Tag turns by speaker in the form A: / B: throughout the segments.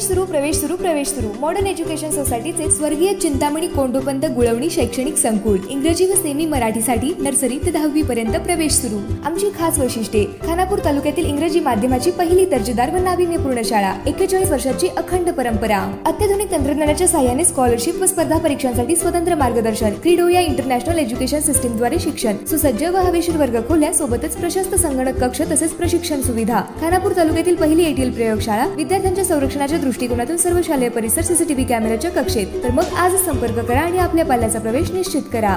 A: प्रवेश सुरू प्रवेश सुरू प्रवेश सुरू. मॉडर्न एज्युकेशन सोसायटीचे स्वर्गीय चिंतामणी कोंडोपंत गुळवणी शैक्षणिक संकुल. इंग्रजी व सेमी मराठीसाठी नर्सरी ते दहावी पर्यंत प्रवेश सुरू. आमची खास वैशिष्ट्ये. खानापूर तालुक्यातील इंग्रजी माध्यमाची पहिली दर्जेदार व नाविन्यपूर्ण शाळा. एकेचाळीस वर्षाची अखंड परंपरा. अत्याधुनिक तंत्रज्ञानाच्या सहाय्याने स्कॉलरशिप व स्पर्धा परीक्षांसाठी स्वतंत्र मार्गदर्शन. क्रीडो या इंटरनॅशनल एज्युकेशन सिस्टीमद्वारे शिक्षण. सुसज्ज व हवेशीर वर्ग खोल्या सोबतच प्रशस्त संगणक कक्ष तसेच प्रशिक्षण सुविधा. खानापूर तालुक्यातील पहिली एटीएल प्रयोगशाळा विद्यार्थ्यांच्या संरक्षणाच्या दृष्टिकोनातून सर्व शालेय परिसर सीसीटीव्ही कॅमेऱ्याच्या कक्षेत. तर मग आज संपर्क करा आणि आपल्या पाल्याचा प्रवेश निश्चित करा.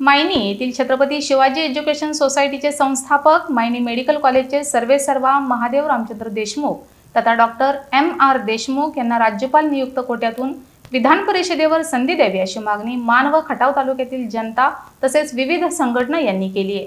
B: मायनी येथील छत्रपती शिवाजी एज्युकेशन सोसायटीचे संस्थापक मायनी मेडिकल कॉलेजचे सर्वेसर्वा महादेव रामचंद्र देशमुख तथा डॉक्टर एम आर देशमुख यांना राज्यपाल नियुक्त कोट्यातून विधान परिषदेवर संधी द्यावी अशी मागणी मान व खटाव तालुक्यातील जनता तसेच विविध संघटना यांनी केली आहे.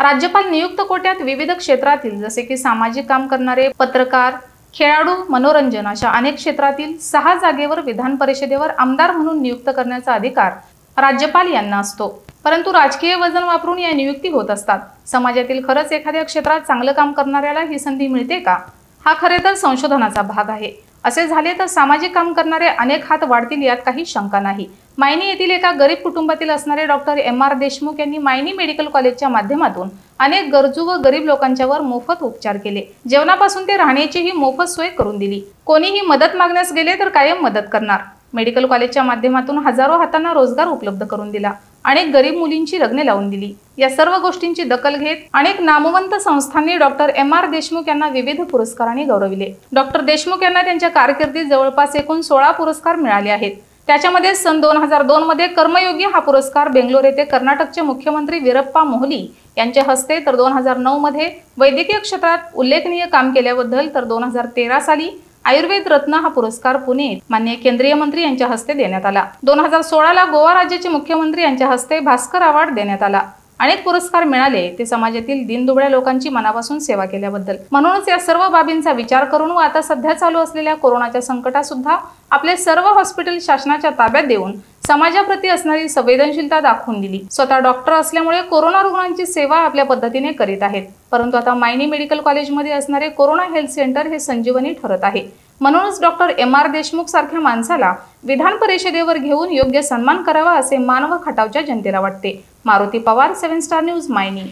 B: राज्यपाल नियुक्त कोट्यात विविध क्षेत्रातील जसे की सामाजिक काम करणारे पत्रकार खेळाडू मनोरंजन अशा अनेक क्षेत्रातील सहा जागेवर विधान परिषदेवर आमदार म्हणून नियुक्त करण्याचा अधिकार राज्यपाल यांना असतो. परंतु राजकीय वजन वापरून या नियुक्ती होत असतात. समाजातील खरंच एखाद्या क्षेत्रात चांगलं काम करणाऱ्याला ही संधी मिळते का? हा खरे तर संशोधनाचा भाग आहे. असे झाले तर सामाजिक काम करणारे अनेक हात वाढतील यात काही शंका नाही. मायनी येथील एका गरीब कुटुंबातील असणारे डॉक्टर एम आर देशमुख यांनी मायनी मेडिकल कॉलेजच्या माध्यमातून अनेक गरजू व गरीब लोकांच्यावर मोफत उपचार केले. जेवणापासून ते राहण्याचीही मोफत सोय करून दिली. कोणीही मदत मागण्यास गेले तर कायम मदत करणार. मेडिकल कॉलेजच्या माध्यमातून हजारो हातांना रोजगार उपलब्ध करून दिला. अनेक गरीब मुलींची लग्ने लावून दिली. या सर्व गोष्टींची दखल घेत अनेक नामवंत संस्थांनी डॉक्टर एम आर देशमुख यांना विविध पुरस्कारांनी गौरविले. डॉक्टर देशमुख यांना त्यांच्या कारकिर्दीत जवळपास एकूण सोळा पुरस्कार मिळाले आहेत. त्याच्यामध्ये सन दोन हजार दोन मध्ये कर्मयोगी हा पुरस्कार बेंगलोर येथे कर्नाटकचे मुख्यमंत्री वीरप्पा मोहली यांच्या हस्ते तर दोन हजार नऊ मध्ये वैद्यकीय क्षेत्रात उल्लेखनीय काम केल्याबद्दल तर दोन हजार तेरा साली आयुर्वेद रत्न हा पुरस्कार पुणे मान्य केंद्रीय मंत्री यांच्या हस्ते देण्यात आला. दोन हजार सोळाला गोवा राज्याचे मुख्यमंत्री यांच्या हस्ते भास्कर अवॉर्ड देण्यात आला. अनेक पुरस्कार मिळाले ते समाजातील दिनदुबळ्या लोकांची मनापासून सेवा केल्याबद्दल. म्हणूनच या सर्व बाबींचा विचार करून व आता सध्या चालू असलेल्या कोरोनाच्या संकटात सुद्धा आपले सर्व हॉस्पिटल शासनाच्या ताब्यात देऊन समाजाप्रती असणारी संवेदनशीलता दाखवून दिली. स्वतः डॉक्टर असल्यामुळे कोरोना रुग्णांची सेवा आपल्या पद्धतीने करीत आहेत. परंतु आता मायनी मेडिकल कॉलेजमध्ये असणारे कोरोना हेल्थ सेंटर हे संजीवनी ठरत आहे. म्हणूनच डॉक्टर एम आर देशमुख सारख्या माणसाला विधान परिषदेवर घेऊन योग्य सन्मान करावा असे मानव खटावच्या जनतेला वाटते. Maruti Pawar seven star news Mayani.